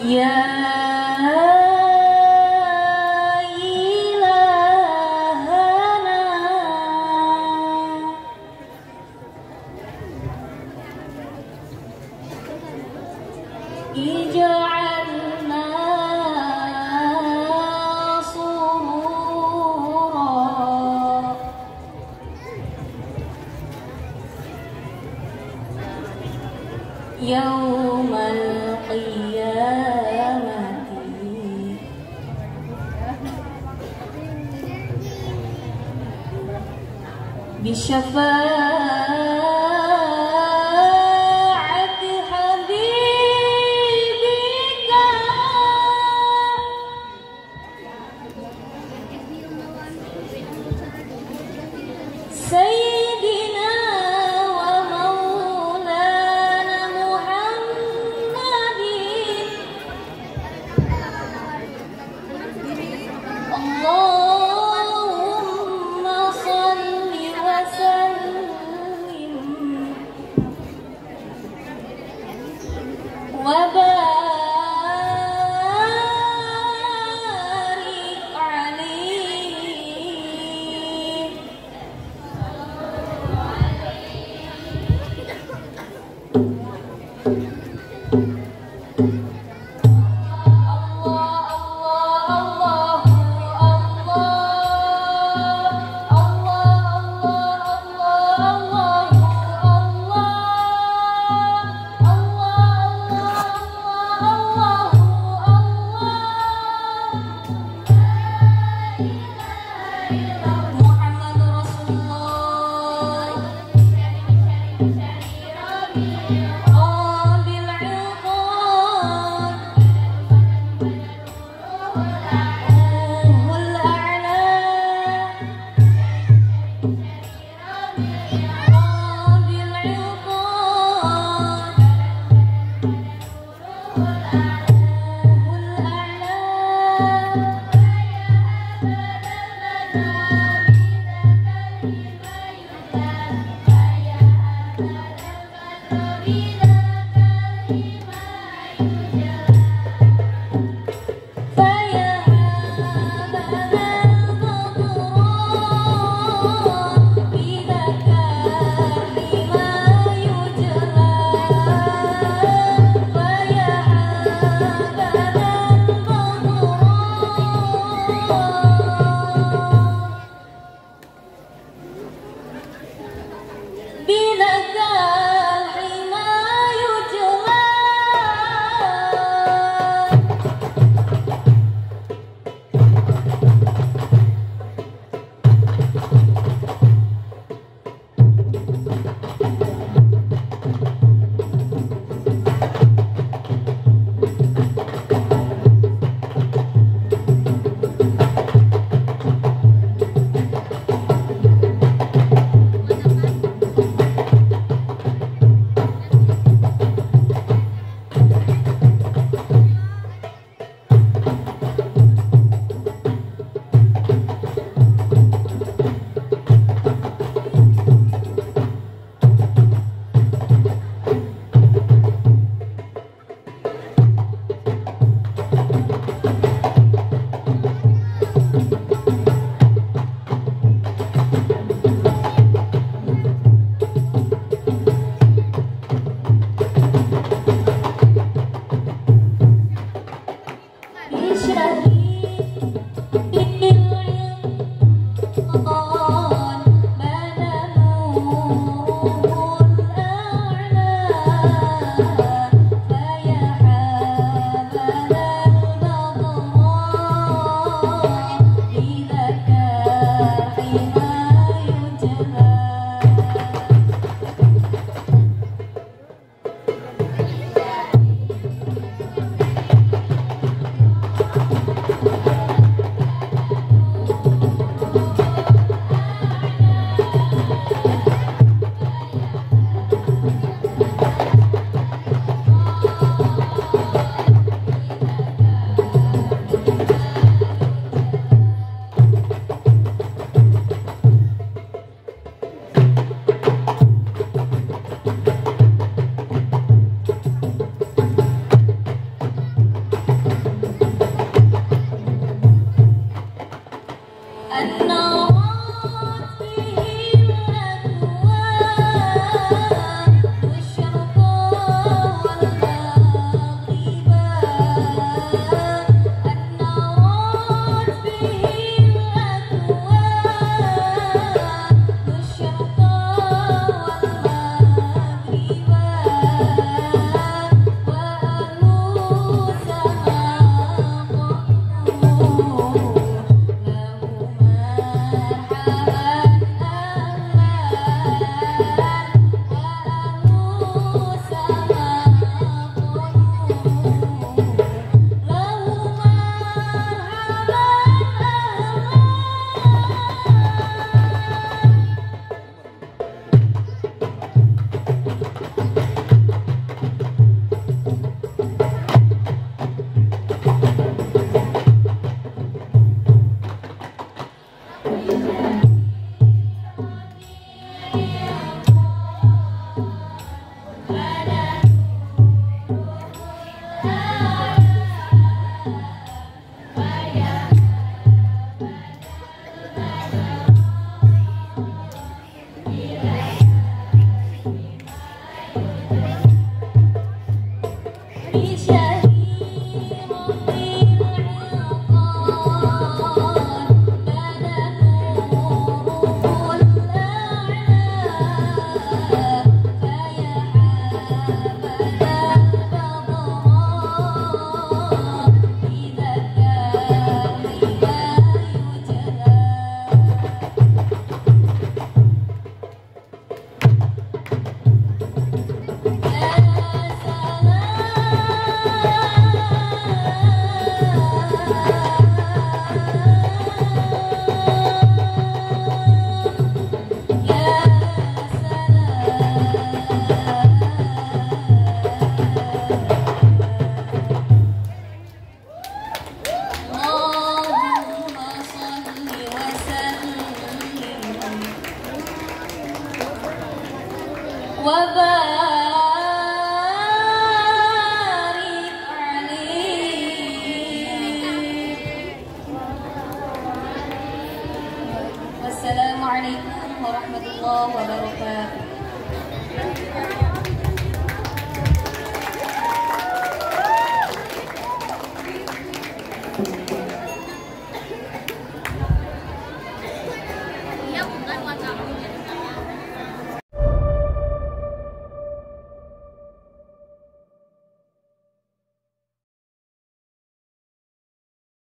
Yeah. بشفاعة حبيبك سيدنا 我。